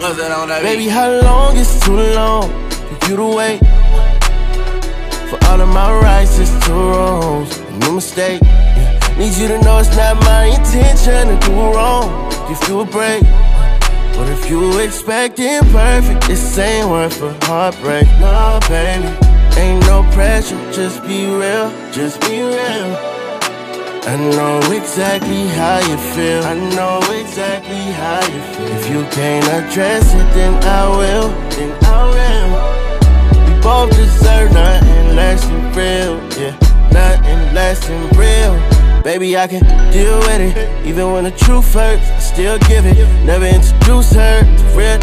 What's that on that Baby, how long is too long for you to wait? For all of my rights, it's two wrongs, new mistake. Yeah. Need you to know it's not my intention to do wrong. Give you a break. But if you expecting perfect, this ain't worth a heartbreak. Nah, baby, ain't no pressure. Just be real, just be real. I know exactly how you feel. I know exactly how you feel. If you can't address it, then I will. Then I will. We both deserve nothing less than real. Yeah, nothing less than real. Baby, I can deal with it. Even when the truth hurts, I still give it. Never introduce her to real.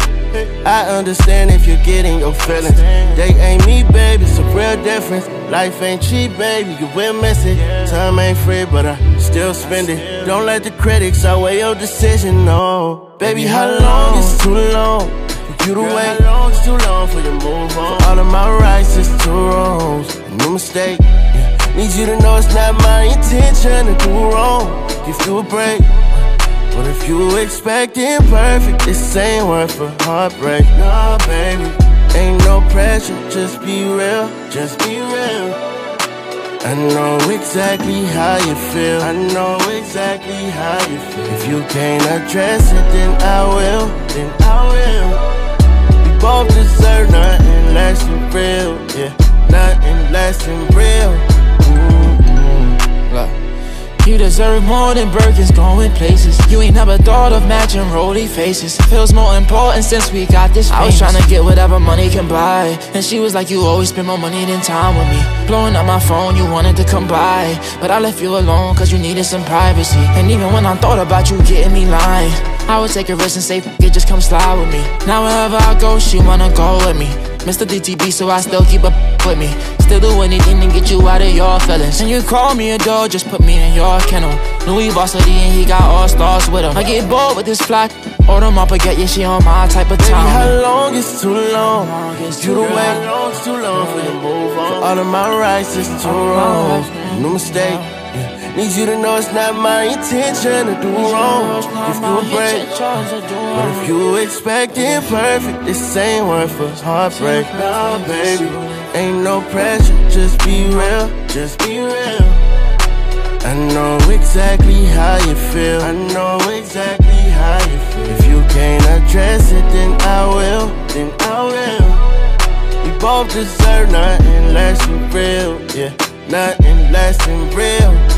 I understand if you're getting your feelings. They ain't me, baby, it's a real difference. Life ain't cheap, baby, you will miss it. Time ain't free, but I still spend it. Don't let the critics outweigh your decision, no. Baby, how long is too long? For you to wait, how long it's too long for you to move on? For all of my rights is two wrongs, new mistake. Yeah. Need you to know it's not my intention to do wrong. Give you a break. But if you expecting perfect, this ain't worth a heartbreak. Nah, baby, ain't no pressure, just be real, just be real. I know exactly how you feel. I know exactly how you feel. If you can't address it, then I will, then I will. We both deserve nothing less than real, yeah, nothing less than real. You deserve more than Birkins going places. You ain't never thought of matching Rollie faces. Feels more important since we got this. I was trying to get whatever money can buy. And she was like, You always spend more money than time with me. Blowing up my phone, you wanted to come by. But I left you alone cause you needed some privacy. And even when I thought about you getting me lying, I would take a risk and say, it just come slide with me. Now wherever I go, she wanna go with me. Mr. DTB, so I still keep up with me. Still do anything to get you out of your feelings. And you call me a dog, just put me in your kennel. Louis Varsity and he got all stars with him. I get bored with this fly, order up, get yeah, she on my type of time. Baby, how long is too long? You the way, how long is too long for you to move on? For all of my rights is too wrong. No mistake. Need you to know it's not my intention to do wrong. If you break, but if you expecting perfect, this ain't worth a heartbreak. Nah, baby, ain't no pressure. Just be real, just be real. I know exactly how you feel. I know exactly how you feel. If you can't address it, then I will, then I will. We both deserve nothing less than real, yeah, nothing less than real.